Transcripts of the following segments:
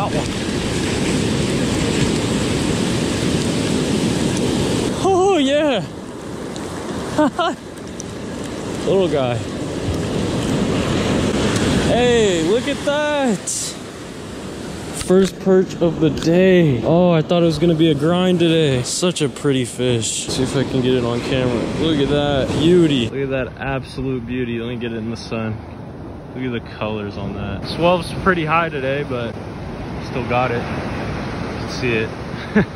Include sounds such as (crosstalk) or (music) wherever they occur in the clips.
got one. Oh, yeah. (laughs) Little guy. Hey, look at that first perch of the day. Oh, I thought it was gonna be a grind today. Such a pretty fish. Let's see if I can get it on camera. Look at that beauty. Look at that absolute beauty. Let me get it in the sun. Look at the colors on that. Swell's pretty high today, but still got it. See it. (laughs)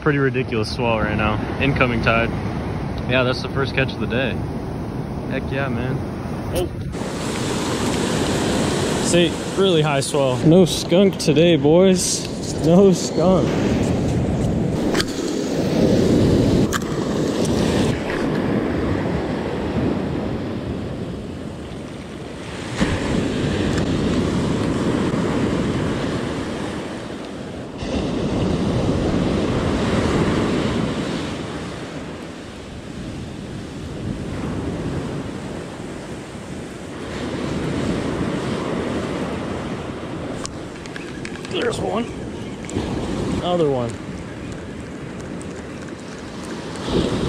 pretty ridiculous swell right now. Incoming tide. Yeah, that's the first catch of the day. Heck yeah, man. Oh. See, really high swell. No skunk today, boys. No skunk. There's one. Another one.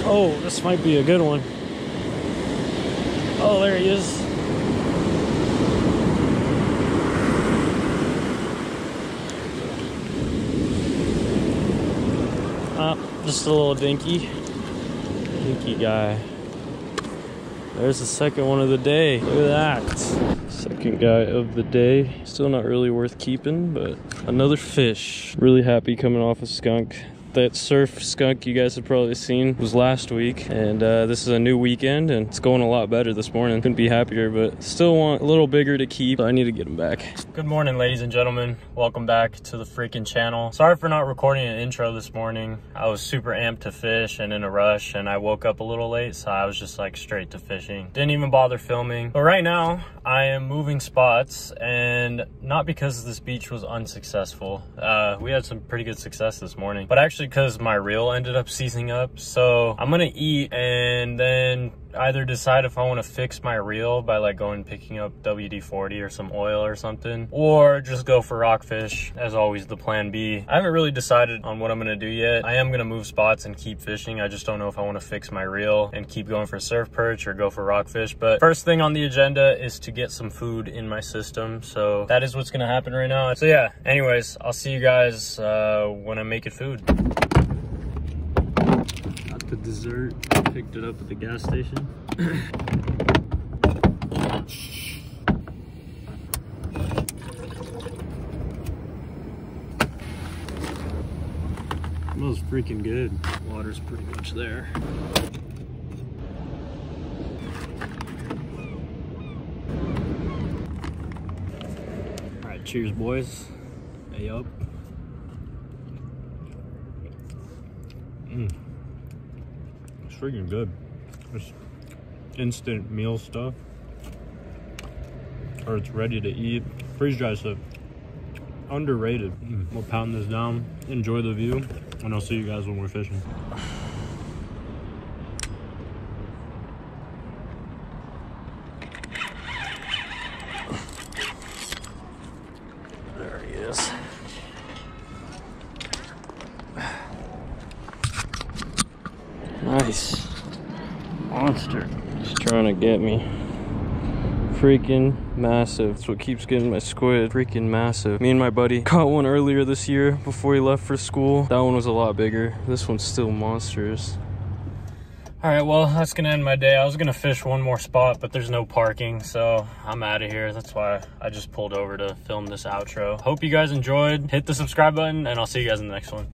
Oh, this might be a good one. Oh, there he is. Ah, just a little dinky. Dinky guy. There's the second one of the day. Look at that. Second guy of the day. Still not really worth keeping, but another fish. Really happy coming off a skunk that surf skunk you guys have probably seen was last week and uh, this is a new weekend and it's going a lot better this morning. Couldn't be happier but still want a little bigger to keep. I need to get them back. Good morning ladies and gentlemen. Welcome back to the freaking channel. Sorry for not recording an intro this morning. I was super amped to fish and in a rush and i woke up a little late so i was just like straight to fishing. Didn't even bother filming. But right now i am moving spots and not because this beach was unsuccessful. Uh, we had some pretty good success this morning but actually because my reel ended up seizing up. So I'm gonna eat and then either decide if I want to fix my reel by like going picking up WD-40 or some oil or something, or just go for rockfish as always the plan B. I haven't really decided on what I'm going to do yet. I am going to move spots and keep fishing. I just don't know if I want to fix my reel and keep going for surf perch or go for rockfish. But first thing on the agenda is to get some food in my system. So that is what's going to happen right now. So yeah, anyways, I'll see you guys uh, when I'm making food the dessert. Picked it up at the gas station. smells freaking good. Water's pretty much there. All right, cheers boys. Hey up. Mmm freaking good. Just instant meal stuff. Or it's ready to eat. Freeze dry stuff. Underrated. Mm. We'll pound this down. Enjoy the view. And I'll see you guys when we're fishing. There he is. Nice. Monster. He's trying to get me. Freaking massive. That's what keeps getting my squid. Freaking massive. Me and my buddy caught one earlier this year before he left for school. That one was a lot bigger. This one's still monstrous. All right, well, that's gonna end my day. I was gonna fish one more spot, but there's no parking, so I'm out of here. That's why I just pulled over to film this outro. Hope you guys enjoyed. Hit the subscribe button, and I'll see you guys in the next one.